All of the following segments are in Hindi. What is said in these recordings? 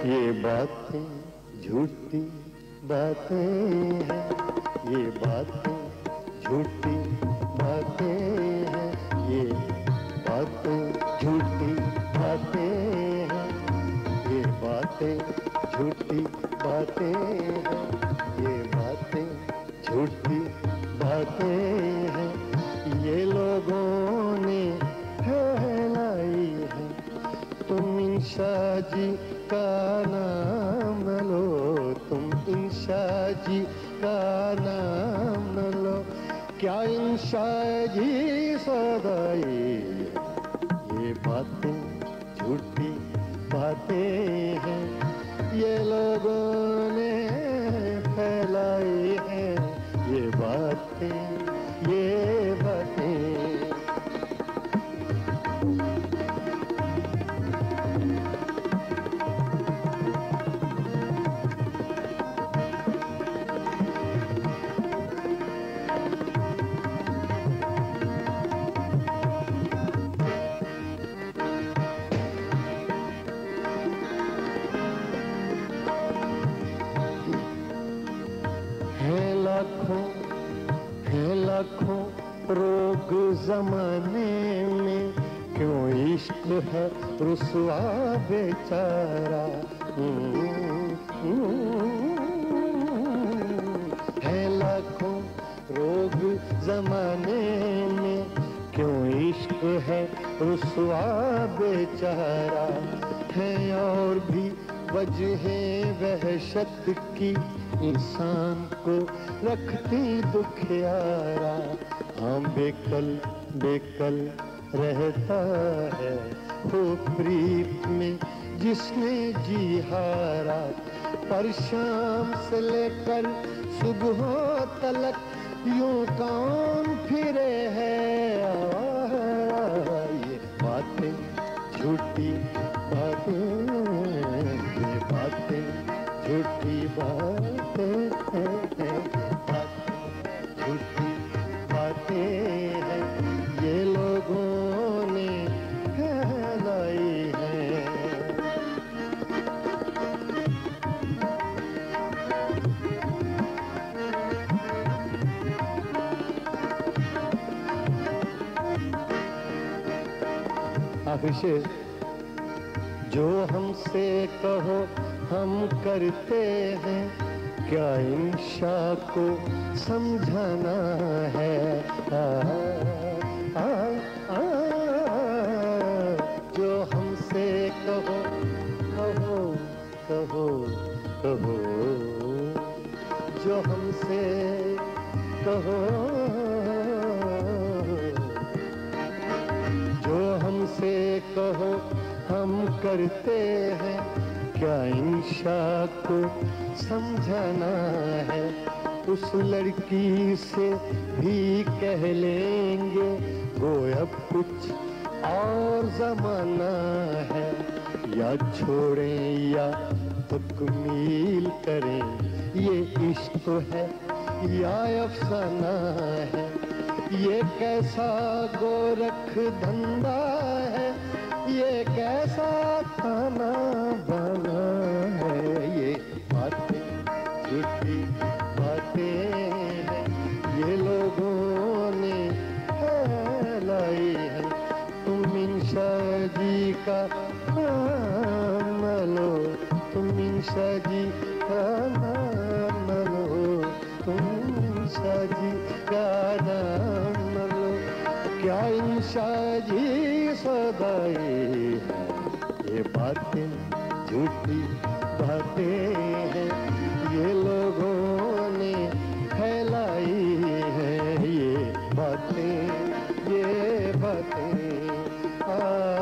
ये बातें, झूठी बातें हैं। ये बातें, झूठी बातें हैं। ये बातें, झूठी बातें हैं। ये बातें, झूठी बातें हैं। ये बातें, झूठी बातें हैं। ये लोगों इंशा जी का नाम लो, तुम इंशा जी का नाम लो। क्या इंशा जी सदाई, ये बातें झूठी बातें हैं। ये लोगों ने फैलाई है, ये बातें रोग जमाने में क्यों इश्क है रुसवा बेचारा? है लाखों रोग जमाने में क्यों इश्क है रुसवा बेचारा? है और भी वजह वहशत की इंसान को रखती दुखियारा। हाँ बेकल बेकल रहता है हो प्रीत में, जिसने जी हारा पर शाम से लेकर सुबह तलक यूँ काम फिरे है। ये आखिरी जो हमसे कहो हम करते हैं। क्या इंशा को समझाना है? आ, आ, आ, जो हमसे कहो कहो कहो कहो जो हमसे कहो इंशा को समझाना है, उस लड़की से भी कह लेंगे वो अब कुछ और जमाना है। या छोड़ें या तकमील करें, ये इश्क है या अफसाना है। ये कैसा गोरख धंधा है, ये कैसा खाना बना जी का लो तुम इंशा जी का नाम तुम इंशा जी का नाम क्या इंशा जी सदाई है? ये बातें झूठी बातें हैं। ये लोगों ने फैलाई है। ये बातें ये बातें आ,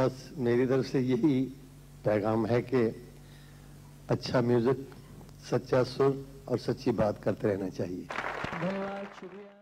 बस मेरी तरफ़ से यही पैगाम है कि अच्छा म्यूज़िक, सच्चा सुर और सच्ची बात करते रहना चाहिए। धन्यवाद, शुक्रिया।